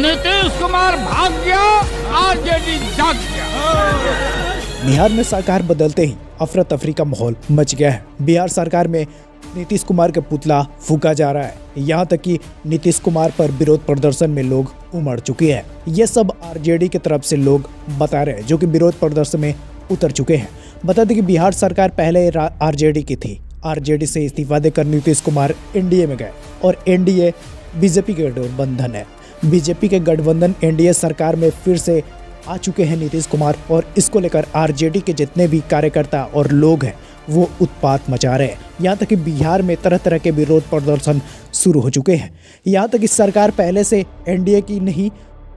नीतीश कुमार भाग गया आरजेडी जाग गया बिहार में सरकार बदलते ही अफरा तफरी का माहौल मच गया है। बिहार सरकार में नीतीश कुमार का पुतला फूका जा रहा है। यहाँ तक कि नीतीश कुमार पर विरोध प्रदर्शन में लोग उमड़ चुके हैं। ये सब आरजेडी की तरफ़ से लोग बता रहे हैं, जो कि विरोध प्रदर्शन में उतर चुके हैं। बता दें कि बिहार सरकार पहले आरजेडी की थी। आरजेडी से इस्तीफा देकर नीतीश कुमार एनडीए में गए और एनडीए, बीजेपी के गठबंधन है। बीजेपी के गठबंधन एनडीए सरकार में फिर से आ चुके हैं नीतीश कुमार और इसको लेकर आरजेडी के जितने भी कार्यकर्ता और लोग हैं, वो उत्पात मचा रहे हैं। यहाँ तक कि बिहार में तरह तरह के विरोध प्रदर्शन शुरू हो चुके हैं। यहाँ तक कि सरकार पहले से एनडीए की नहीं,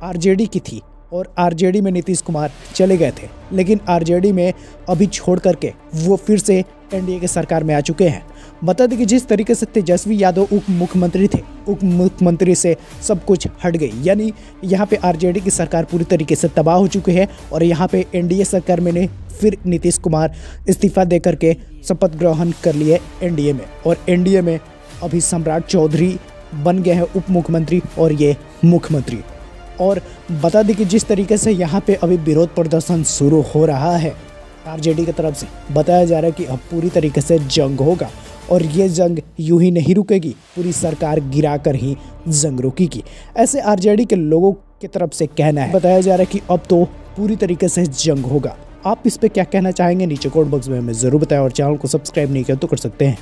आरजेडी की थी। और आरजेडी में नीतीश कुमार चले गए थे। लेकिन आरजेडी में अभी छोड़ करके वो फिर से एनडीए के सरकार में आ चुके हैं। बता दें कि जिस तरीके से तेजस्वी यादव उप मुख्यमंत्री थे उप मुख्यमंत्री से सब कुछ हट गई। यानी यहाँ पे आरजेडी की सरकार पूरी तरीके से तबाह हो चुकी है और यहाँ पे एनडीए सरकार में ने फिर नीतीश कुमार इस्तीफा दे करके शपथ ग्रहण कर लिए एनडीए में। और एनडीए में अभी सम्राट चौधरी बन गए हैं उप मुख्यमंत्री और ये मुख्यमंत्री। और बता दें कि जिस तरीके से यहाँ पे अभी विरोध प्रदर्शन शुरू हो रहा है आरजेडी की तरफ़ से बताया जा रहा है कि अब पूरी तरीके से जंग होगा और ये जंग यूँ ही नहीं रुकेगी, पूरी सरकार गिरा कर ही जंग रुकेगी। ऐसे आरजेडी के लोगों की तरफ़ से कहना है, बताया जा रहा है कि अब तो पूरी तरीके से जंग होगा। आप इस पे क्या कहना चाहेंगे? नीचे कोड बॉक्स में हमें ज़रूर बताएँ और चैनल को सब्सक्राइब नहीं किया तो कर सकते हैं।